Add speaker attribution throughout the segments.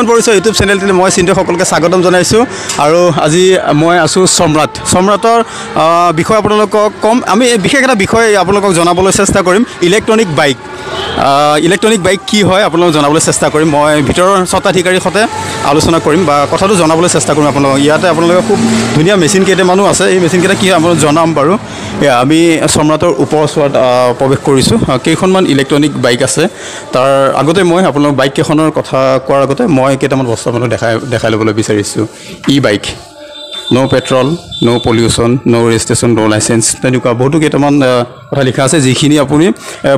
Speaker 1: জীৱন পৰিচয় ইউটিউব চেনেলটোলৈ মই চিন্তু সকলোকে স্বাগতম জনাইছোঁ। আৰু আজি মই আছোঁ সম্ৰাট। সম্ৰাটৰ বিষয়ে আপোনালোকক ক'ম আমি বিশেষ এটা বিষয় আপোনালোকক জনাবলৈ চেষ্টা কৰিম। Electronic bike. ইলেক্ট্ৰনিক বাইক কি হয় আপোনালোকক জনাবলৈ চেষ্টা কৰিম। মই ভিতৰৰ স্বত্বাধিকাৰীৰ সৈতে আলোচনা কৰিম বা কথাটো জনাবলৈ চেষ্টা কৰিম আপোনালোকক। ইয়াতে আপোনালোকে খুব ধুনীয়া মেচিন কেইটামানো আছে। এই মেচিন কেইটা কি হয় আপোনালোকক জনাম বাৰু। আমি সম্ৰাটৰ ওপৰচোৱাত প্ৰৱেশ কৰিছোঁ। কেইখনমান ইলেক্ট্ৰনিক বাইক আছে। তাৰ আগতে মই আপোনালোক বাইক কেইখনৰ কথা কোৱাৰ আগতে মই কেইটামান বস্তু আপোনালোকক দেখাই দেখাই ল'বলৈ বিচাৰিছোঁ। ই bike no' petrol no' pollution no' registration no' licence তেনেকুৱা বহুতো কেইটামান কথা লিখা আছে যিখিনি আপুনি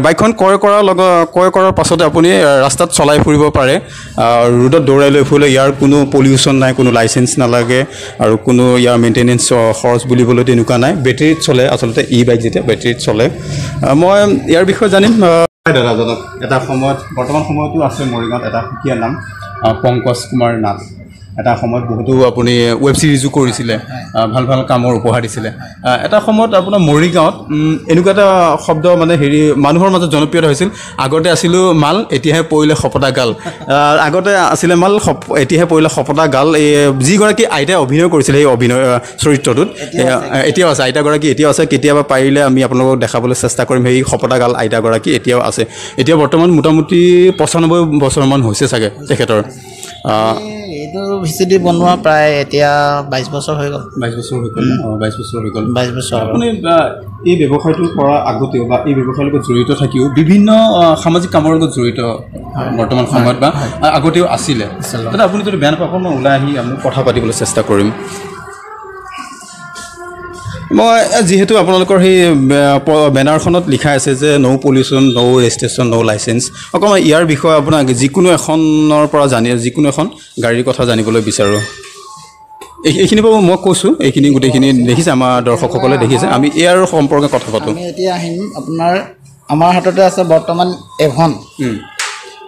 Speaker 1: বাইকখন ক্ৰয় কৰাৰ লগত ক্ৰয় কৰাৰ পাছতে আপুনি ৰাস্তাত চলাই ফুৰিব পাৰে ৰোডত দৌৰাই লৈ ফুৰিলে ইয়াৰ কোনো পলিউশ্যন নাই কোনো লাইচেঞ্চ নালাগে আৰু কোনো ইয়াৰ মেইনটেনেঞ্চ খৰচ বুলিবলৈ তেনেকুৱা নাই। বেটেৰীত চলে আচলতে ই বাইক যেতিয়া বেটেৰীত চলে। মই ইয়াৰ বিষয়ে জানিম দাদাজনক এটা সময়ত বৰ্তমান সময়তো আছে মৰিগাঁৱত এটা সুকীয়া নাম পংকজ কুমাৰ নাথ। এটা সময়ত বহুতো আপুনি ৱেব ছিৰিজো কৰিছিলে ভাল ভাল কামৰ উপহাৰ দিছিলে। এটা সময়ত আপোনাৰ মৰিগাঁৱত এনেকুৱা এটা শব্দ মানে হেৰি মানুহৰ মাজত জনপ্ৰিয়তা হৈছিল। আগতে আছিলোঁ মাল এতিয়াহে পৰিলে সপতা গাল। আগতে আছিলে মাল সপ এতিয়াহে পৰিলে সপতা গাল। এই যিগৰাকী আইতাই অভিনয় কৰিছিলে সেই অভিনয় চৰিত্ৰটোত এতিয়াও আছে। আইতাগৰাকী এতিয়াও আছে। কেতিয়াবা পাৰিলে আমি আপোনালোকক দেখাবলৈ চেষ্টা কৰিম সেই সপতা গাল আইতাগৰাকী এতিয়াও আছে। এতিয়া বৰ্তমান মোটামুটি পঁচানব্বৈ বছৰমান হৈছে চাগে তেখেতৰ।
Speaker 2: এইটো ভিচিডি বনোৱা প্ৰায় এতিয়া বাইছ বছৰ হৈ গ'ল।
Speaker 1: বাইছ বছৰ হৈ গ'ল বাইছ বছৰ হৈ গ'ল।
Speaker 2: বাইছ বছৰ।
Speaker 1: আপুনি এই ব্যৱসায়টো কৰাৰ আগতেও বা এই ব্যৱসায়ৰ লগত জড়িত থাকিও বিভিন্ন সামাজিক কামৰ লগত জড়িত বৰ্তমান সময়ত বা আগতেও আছিলে। দাদা আপুনি যদি বেয়া অকণ মই ওলাই আহি আমি কথা পাতিবলৈ চেষ্টা কৰিম। মই যিহেতু আপোনালোকৰ সেই বেনাৰখনত লিখা আছে যে no' pollution no' registration no' licence অকণমান ইয়াৰ বিষয়ে আপোনাক যিকোনো এখনৰ পৰা জানি যিকোনো এখন গাড়ীৰ কথা জানিবলৈ বিচাৰোঁ। এই এইখিনি বাৰু মই কৈছোঁ এইখিনি গোটেইখিনি দেখিছে আমাৰ দৰ্শকসকলে দেখিছে। আমি ইয়াৰ সম্পৰ্কে কথা পাতোঁ।
Speaker 2: এতিয়া আহিম আপোনাৰ আমাৰ হাততে আছে বৰ্তমান এভন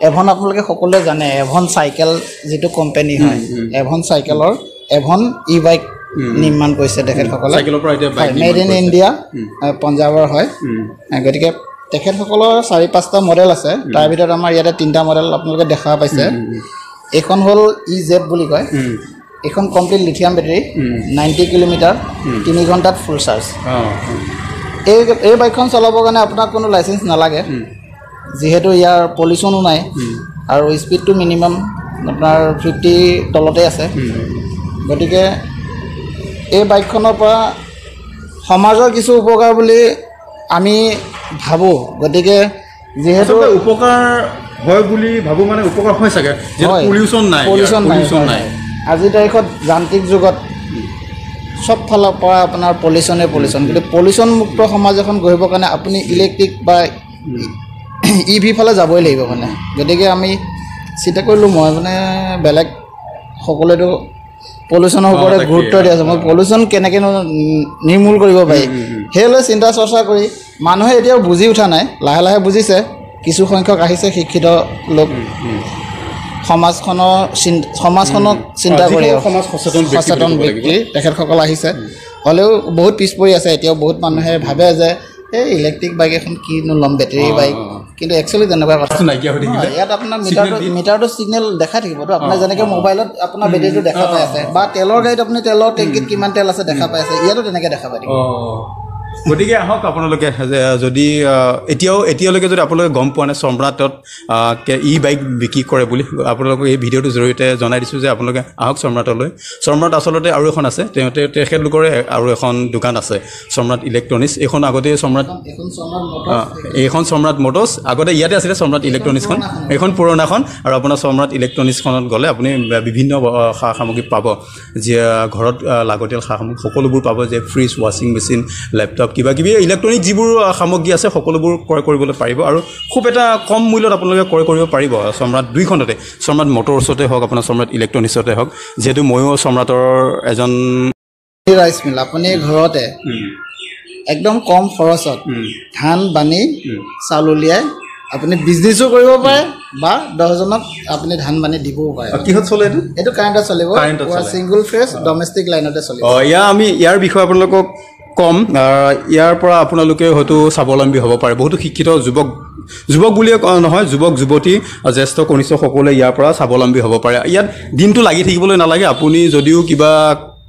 Speaker 2: এভন আপোনালোকে সকলোৱে জানে এভন চাইকেল যিটো কোম্পানী হয় এভন চাইকেলৰ এভন ই বাইক নিৰ্মাণ কৰিছে তেখেতসকলে। মেড ইন ইণ্ডিয়া পঞ্জাৱৰ হয়। গতিকে তেখেতসকলৰ চাৰি পাঁচটা মডেল আছে। তাৰ ভিতৰত আমাৰ ইয়াতে তিনিটা মডেল আপোনালোকে দেখা পাইছে। এইখন হ'ল ই জেড বুলি কয়। এইখন complete lithium battery ninety kilometre তিনি ঘণ্টাত ফুল চাৰ্জ এই এই বাইকখন চলাবৰ কাৰণে আপোনাক কোনো লাইচেঞ্চ নালাগে। যিহেতু ইয়াৰ পলিউশ্যনো নাই। আৰু স্পীডটো মিনিমাম আপোনাৰ ফিফটি তলতে আছে। গতিকে এই বাইকখনৰ পৰা সমাজৰ কিছু উপকাৰ বুলি আমি ভাবোঁ। গতিকে যিহেতু
Speaker 1: উপকাৰ হয় বুলি ভাবোঁ মানে উপকাৰ হয় চাগে। পলিউশ্যন নাই
Speaker 2: পলিউশ্যন নাই। আজিৰ তাৰিখত যান্ত্ৰিক যুগত চব ফালৰ পৰা আপোনাৰ পলিউশ্যনে পলিউশ্যন গতিকে পলিউশ্যন মুক্ত সমাজ এখন গঢ়িবৰ কাৰণে আপুনি ইলেক্ট্ৰিক বা ই ভি ফালে যাবই লাগিব মানে। গতিকে আমি চিন্তা কৰিলোঁ মই মানে বেলেগ সকলোৱেতো পলিউশ্যনৰ ওপৰতে গুৰুত্ব দি আছে। মই পলিউশ্যন কেনেকৈনো নিৰ্মূল কৰিব পাৰি? সেইলৈ চিন্তা চৰ্চা কৰি মানুহে এতিয়াও বুজি উঠা নাই। লাহে লাহে বুজিছে। কিছু সংখ্যক আহিছে শিক্ষিত লোক। সমাজখনৰ সমাজখনক চিন্তা কৰি
Speaker 1: সমাজ সচেতন। ব্যক্তি
Speaker 2: তেখেতসকল আহিছে। হ'লেও বহুত পিছ পৰি আছে। এতিয়াও বহুত মানুহে ভাবে যে এই ইলেক্ট্ৰিক বাইক এখন কিনো ল'ম বেটেৰী বাইক কিন্তু একচুৱেলি তেনেকুৱা কথা
Speaker 1: বস্তু নাইকিয়া হৈ থাকিলে।
Speaker 2: হয়, ইয়াত আপোনাৰ মিটাৰটো মিটাৰটো চিগনেল দেখাই থাকিবতো আপোনাৰ যেনেকৈ মোবাইলত আপোনাৰ বেটেৰীটো দেখা পাই আছে। বা তেলৰ গাড়ীত আপুনি তেলৰ টেংকিত কিমান তেল আছে দেখা পাই আছে। ইয়াতো তেনেকৈ দেখা পাই থাকিব।
Speaker 1: গতিকে আহক আপোনালোকে যদি এতিয়াও এতিয়ালৈকে যদি আপোনালোকে গম পোৱা নাই কে- ই বাইক বিক্ৰী কৰে বুলি আপোনালোকক এই ভিডিঅ'টোৰ জৰিয়তে জনাই দিছোঁ যে আপোনালোকে আহক সম্ৰাটলৈ। সম্ৰাট আচলতে আৰু এখন আছে তেওঁ তেখেতলোকৰে আৰু এখন দোকান আছে সম্ৰাট ইলেক্ট্ৰনিক্স। এইখন আগতে সম্ৰাট
Speaker 2: এইখন
Speaker 1: সম্ৰাট মটৰ্ছ আগতে ইয়াতে আছিলে সম্ৰাট ইলেক্ট্ৰনিক্সখন এইখন পুৰণাখন আৰু আপোনাৰ সম্ৰাট ইলেক্ট্ৰনিক্সখনত গ'লে আপুনি বিভিন্ন সা সামগ্ৰী পাব। যি ঘৰত লাগতিয়াল সা সামগ্ৰী সকলোবোৰ পাব যে ফ্ৰিজ ৱাশ্বিং মেচিন লেপটপ কিবা কিবি ইলেক্ট্ৰনিক যিবোৰ সামগ্ৰী আছে সকলোবোৰ ক্ৰয় কৰিবলৈ পাৰিব আৰু খুব এটা কম মূল্যত আপোনালোকে ক্ৰয় কৰিব পাৰিব সম্ৰাট দুইখনতে। সম্ৰাট মটৰ্ছতে হওক আপোনাৰ সম্ৰাট ইলেক্ট্ৰনিক্সতে হওক। যিহেতু ময়ো সম্ৰাটৰ এজন
Speaker 2: ৰাইচ মিল আপুনি ঘৰতে একদম কম খৰচত ধান বানি চাউল উলিয়াই আপুনি বিজনেছো কৰিব পাৰে বা দহজনক আপুনি ধান বানি দিবও পাৰে।
Speaker 1: কিহত চলে এইটো?
Speaker 2: এইটো কাৰেণ্টত চলিব। ছিংগুল ফ্ৰেছ ডমেষ্টিক লাইনতে চলিব।
Speaker 1: ইয়াৰ আমি ইয়াৰ বিষয়ে আপোনালোকক কম ইয়াৰ পৰা আপোনালোকে হয়তো স্বাৱলম্বী হ'ব পাৰে। বহুতো শিক্ষিত যুৱক যুৱক বুলিয়ে নহয় যুৱক যুৱতী জ্যেষ্ঠ কনিষ্ঠ সকলোৱে ইয়াৰ পৰা স্বাৱলম্বী হ'ব পাৰে। ইয়াত দিনটো লাগি থাকিবলৈ নালাগে। আপুনি যদিও কিবা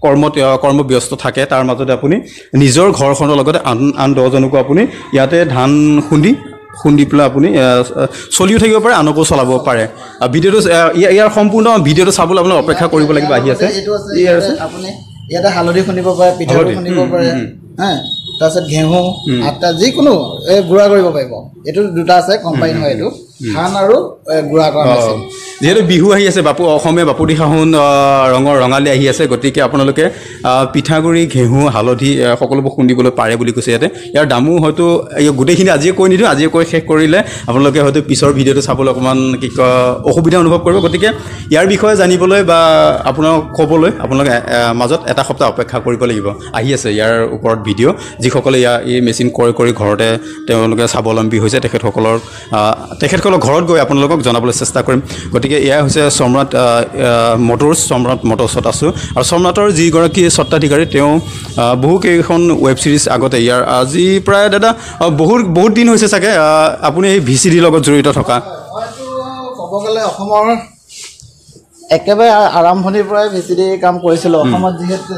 Speaker 1: কৰ্মত কৰ্মব্যস্ত থাকে তাৰ মাজতে আপুনি নিজৰ ঘৰখনৰ লগতে আন আন দহজনকো আপুনি ইয়াতে ধান খুন্দি খুন্দি পেলাই আপুনি চলিও থাকিব পাৰে আনকো চলাব পাৰে। ভিডিঅ'টো ইয়াৰ সম্পূৰ্ণ ভিডিঅ'টো চাবলৈ আপোনাক অপেক্ষা কৰিব লাগিব আহি আছে।
Speaker 2: ইয়াতে হালধি খুন্দিব পাৰে পিঠাগুড়ি খুন্দিব পাৰে হা? তাৰপিছত ঘেঁহু আটা যিকোনো এই গুড়া কৰিব পাৰিব। এইটো দুটা আছে কম্বাইন হয় এইটো। ধান আৰু গুড়া কৰা মেচিন
Speaker 1: যিহেতু বিহু আহি আছে বাপু অসমীয়া বাপুতি সাহোন আহ, ৰঙৰ ৰঙালী আহি আছে গতিকে আপোনালোকে পিঠাগুড়ি ঘেঁহু হালধি সকলোবোৰ খুন্দিবলৈ পাৰে বুলি কৈছে ইয়াতে। ইয়াৰ দামো হয়তো গোটেইখিনি আজিয়ে কৈ নিদিওঁ আজিয়ে কৈ শেষ কৰিলে আপোনালোকে হয়তো পিছৰ ভিডিঅ'টো চাবলৈ অকণমান কি কয় অসুবিধা অনুভৱ কৰিব। গতিকে ইয়াৰ বিষয়ে জানিবলৈ বা আপোনাক ক'বলৈ আপোনালোকে মাজত এটা সপ্তাহ অপেক্ষা কৰিব লাগিব। আহি আছে ইয়াৰ ওপৰত ভিডিঅ' যিসকলে ইয়াৰ এই মেচিন ক্ৰয় কৰি ঘৰতে তেওঁলোকে স্বাৱলম্বী হৈছে তেখেতসকলৰ আহ, তেখেতসকলৰ ঘৰত গৈ আপোনালোকক জনাবলৈ চেষ্টা কৰিম। গতিকে এয়া হৈছে সম্ৰাট মটৰ্ছ সম্ৰাট মটৰ্ছত আছোঁ। আৰু সম্ৰাটৰ যিগৰাকী স্বত্বাধিকাৰী তেওঁ আহ, বহু কেইখন ৱেব ছিৰিজ আগতে ইয়াৰ আজি প্ৰায় দাদা বহুত বহুত দিন হৈছে চাগে আপুনি এই ভি চি ডিৰ লগত জড়িত থকা।
Speaker 2: ক'ব গ'লে অসমৰ একেবাৰে আৰম্ভণিৰ পৰাই ভি চি ডি কাম কৰিছিলোঁ। অসমত যিহেতু।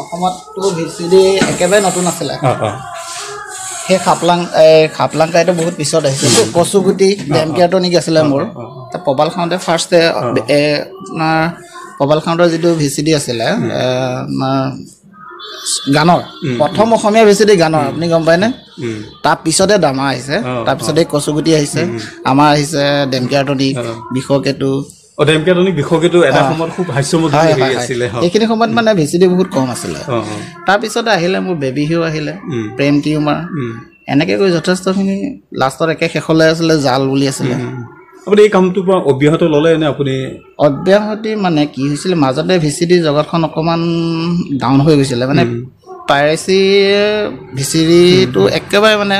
Speaker 2: অসমততো ভি চি ডি একেবাৰে নতুন আছিলে। সেই খাপলাং এই খাপলাংকাইটো বহুত পিছত আহিছিল কচুগুটি ডেম কেয়াৰটো নেকি আছিলে মোৰ। ত পবাল খাওঁতে ফাৰ্ষ্ট আপোনাৰ পবাল খাওঁতৰ যিটো ভি চি ডি আছিলে আপোনাৰ গানৰ প্ৰথম অসমীয়া ভি চি ডি গানৰ আপুনি গম পায়নে?
Speaker 1: উম।
Speaker 2: তাৰ পিছতে দামা আহিছে তাৰপিছতে কচুগুটি আহিছে আমাৰ আহিছে ডেম কেয়াৰটনিক বিষকেতু
Speaker 1: সময়ত
Speaker 2: সেইখিনি সময়ত মানে বহুত কম আছিলে। তাৰপিছতে আহিলে মোৰ বেবী হিউ আহিলে। প্ৰেম টিউমাৰ।
Speaker 1: উম।
Speaker 2: এনেকৈ কৰি যথেষ্টখিনি লাষ্টত একে শেষলৈ আছিলে জাল বুলি আছিলে।
Speaker 1: আপুনি এই কামটোৰ পৰা অব্যাহত ল'লে নে আপুনি?
Speaker 2: অব্যাহতি মানে কি হৈছিলে মাজতে ভি চি ডি জগতখন অকণমান ডাউন হৈ গৈছিলে। মানে পাইৰেচি ভি চি ডিটো একেবাৰে মানে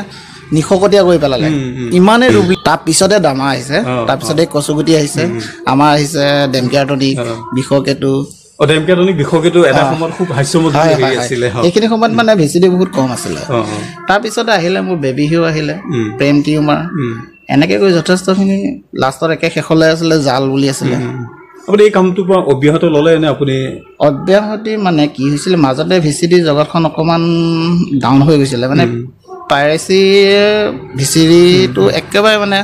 Speaker 2: নিশকতীয়া কৰি পেলালে। ইমানেই ৰূপ তাৰ পিছতে দামা আহিছে। তাৰপিছতে কচুগুটি আহিছে। আমাৰ আহিছে ডেম কেয়াৰটনিক বিষকেতু।
Speaker 1: অঁ ডেমকেটনিক বিষয়টো এটা সময়ত
Speaker 2: মানে ভি চি ডি বহুত কম আছিলে। তাৰপিছতে আহিলে মোৰ বেবী হিউ আহিলে। প্ৰেম টিউমাৰ।
Speaker 1: উম।
Speaker 2: এনেকৈ কৰি যথেষ্টখিনি লাষ্টত একে শেষলৈ আছিলে জাল বুলি আছিলে।
Speaker 1: আপুনি এই কামটোৰ পৰা অব্যাহত ল'লে নে আপুনি
Speaker 2: অব্যাহতি মানে কি হৈছিলে মাজতে ভি চি ডি জগতখন অকণমান ডাউন হৈ গৈছিলে। মানে পাইৰেচি ভি চি ডিটো একেবাৰে মানে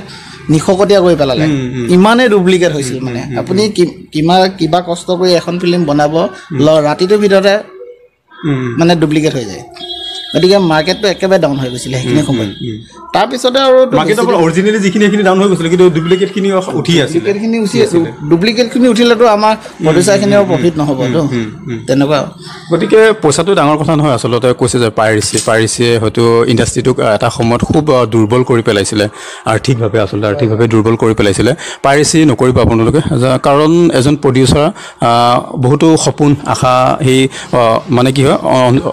Speaker 2: নিশকতীয়া কৰি পেলালে। ইমানেই ডুপ্লিকেট হৈছিল মানে। আপুনি কিমা কিবা কষ্ট কৰি এখন ফিল্ম বনাব ল ৰাতিটোৰ ভিতৰতে। মানে ডুপ্লিকেট হৈ যায়। গতিকে মাৰ্কেটটো একেবাৰে ডাউন হৈ গৈছিলে সেইখিনি সময়ত। তাৰপিছতে আৰু
Speaker 1: অৰিজিনেলি যিখিনি সেইখিনি ডাউন হৈ গৈছিলে কিন্তু ডুপ্লিকেটখিনি উঠি আছিলে।
Speaker 2: ডুপ্লিকেটখিনি উঠি ডুপ্লিকেটখিনি উঠিলেতো আমাৰ প্ৰডিউচাৰখিনিও প্ৰফিট নহ'বতো তেনেকুৱা।
Speaker 1: গতিকে পইচাটো ডাঙৰ কথা নহয় আচলতে কৈছে যে পাইৰিচি পাইৰিচিয়ে হয়তো ইণ্ডাষ্ট্ৰিটোক এটা সময়ত খুব দুৰ্বল কৰি পেলাইছিলে। আৰ্থিকভাৱে আচলতে আৰ্থিকভাৱে দুৰ্বল কৰি পেলাইছিলে। পাইৰিচি নকৰিব আপোনালোকে। কাৰণ এজন প্ৰডিউচাৰ বহুতো সপোন আশা সেই মানে কি হয়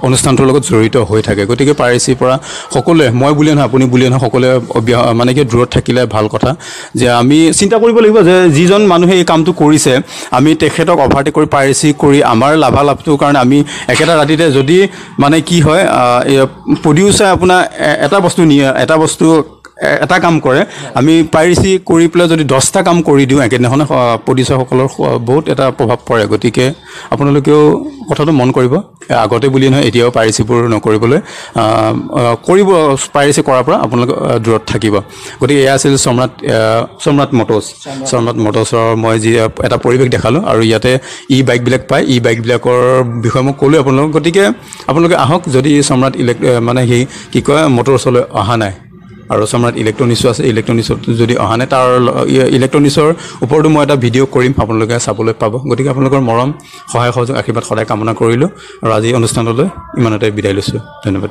Speaker 1: অনুষ্ঠানটোৰ লগত জড়িত হৈ থাকে গতিকে পাইৰিচিৰ পৰা সকলোৱে মই বুলিয়ে নহয় আপুনি বুলিয়ে নহয় সকলোৱে মানে কি দূৰত থাকিলে ভাল কথা। যে আমি চিন্তা কৰিব লাগিব যে যিজন মানুহে এই কামটো কৰিছে আমি তেখেতক অভাৰটেক কৰি পাইৰেচি কৰি আমাৰ লাভালাভটোৰ কাৰণে আমি একেটা ৰাতিতে যদি মানে কি হয় প্ৰডিউচাৰে আপোনাৰ এটা বস্তু নিয়ে এটা বস্তু এটা কাম কৰে। আমি পাইৰেচি কৰি পেলাই যদি দহটা কাম কৰি দিওঁ একেদিনাখনে প্ৰডিউচাৰসকলৰ বহুত এটা প্ৰভাৱ পৰে। গতিকে আপোনালোকেও কথাটো মন কৰিব। আগতে বুলি নহয় এতিয়াও পাইৰেচিবোৰ নকৰিবলৈ কৰিব পাইৰেচি কৰাৰ পৰা আপোনালোকে দূৰত থাকিব। গতিকে এয়া আছিল সম্ৰাট সম্ৰাট মটৰ্ছ সম্ৰাট মটৰ্ছৰ মই যি এটা পৰিৱেশ দেখালোঁ আৰু ইয়াতে ই বাইকবিলাক পায়। ই বাইকবিলাকৰ বিষয়ে মই ক'লোঁ আপোনালোকক। গতিকে আপোনালোকে আহক যদি সম্ৰাট ইলেক মানে সেই কি কয় মটৰ্ছলৈ অহা নাই। আৰু সম্ৰাট ইলেক্ট্ৰনিক্সো আছে ইলেক্ট্ৰনিক্সত যদি অহা নাই তাৰ ল- ই- ইলেক্ট্ৰনিক্সৰ ওপৰতো মই এটা ভিডিঅ' কৰিম আপোনালোকে চাবলৈ পাব। গতিকে আপোনালোকৰ মৰম সহায় সহযোগ আশীৰ্বাদ সদায় কামনা কৰিলোঁ আৰু আজি অনুষ্ঠানলৈ ইমানতে বিদায় লৈছোঁ। ধন্যবাদ।